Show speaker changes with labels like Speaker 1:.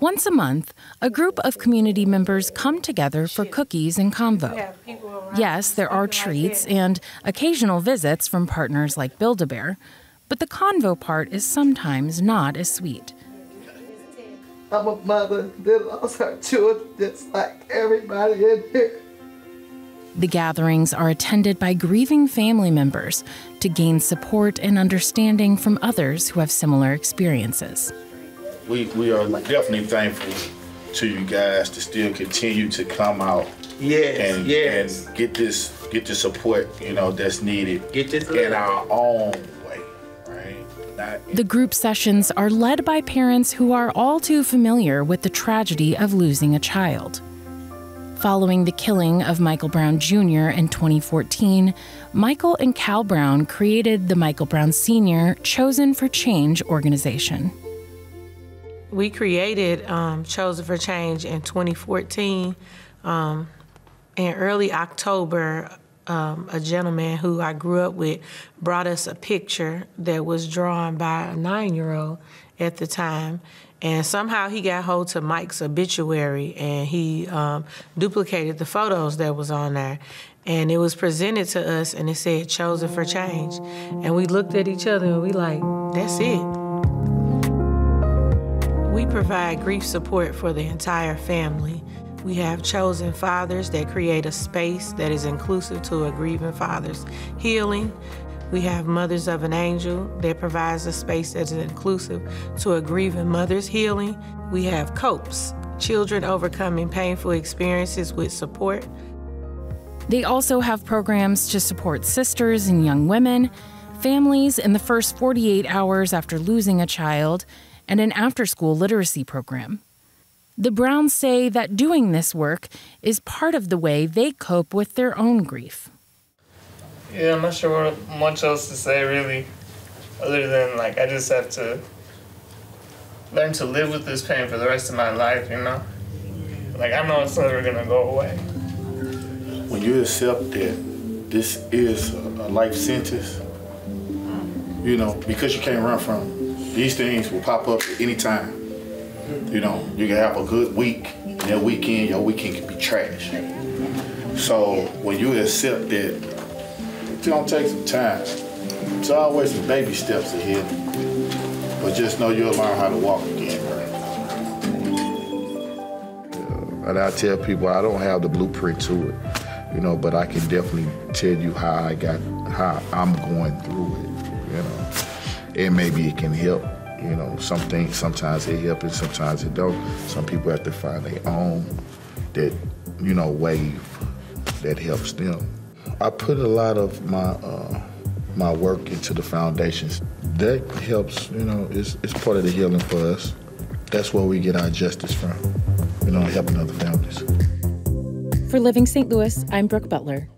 Speaker 1: Once a month, a group of community members come together for cookies and convo. Yes, there are treats and occasional visits from partners like Build a Bear, but the convo part is sometimes not as sweet.
Speaker 2: I'm a mother that lost her children just like everybody in here.
Speaker 1: The gatherings are attended by grieving family members to gain support and understanding from others who have similar experiences.
Speaker 3: We, we are definitely thankful to you guys to still continue to come out
Speaker 2: Yes,
Speaker 3: and,
Speaker 2: yes.
Speaker 3: and get this get the support you know that's needed
Speaker 2: Get this
Speaker 3: in our own way, right? Not
Speaker 1: The group sessions are led by parents who are all too familiar with the tragedy of losing a child. Following the killing of Michael Brown Jr. in 2014, Michael and Cal Brown created the Michael Brown Sr. Chosen for Change organization.
Speaker 4: We created um, Chosen for Change in 2014. Um, in early October, um, a gentleman who I grew up with brought us a picture that was drawn by a nine year old at the time. And somehow he got hold to Mike's obituary and he um, duplicated the photos that was on there. And it was presented to us and it said chosen for change. And we looked at each other and we like, that's it. Provide grief support for the entire family. We have chosen fathers that create a space that is inclusive to a grieving father's healing. We have Mothers of an Angel that provides a space that is inclusive to a grieving mother's healing. We have COPES, Children Overcoming Painful Experiences with Support.
Speaker 1: They also have programs to support sisters and young women, families in the first 48 hours after losing a child, and an after school literacy program. The Browns say that doing this work is part of the way they cope with their own grief.
Speaker 5: Yeah, I'm not sure what much else to say really, other than like I just have to learn to live with this pain for the rest of my life. You know, like I know it's never gonna go away.
Speaker 3: when you accept that this is a, a life sentence, you know, because you can't run from it, these things will pop up at any time. You know, you can have a good week, and that weekend, your weekend can be trash. So when you accept that, it's gonna take some time. It's always some baby steps ahead, but just know you'll learn how to walk again.
Speaker 6: And I tell people I don't have the blueprint to it, you know, but I can definitely tell you how I got, how I'm going through it, you know. And maybe it can help, you know. Some things, sometimes it helps and sometimes it don't. Some people have to find their own, that, you know, wave that helps them. I put a lot of my, uh, my work into the foundations. That helps, you know, it's, it's part of the healing for us. That's where we get our justice from, you know, helping other families.
Speaker 1: For Living St. Louis, I'm Brooke Butler.